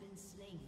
been slain.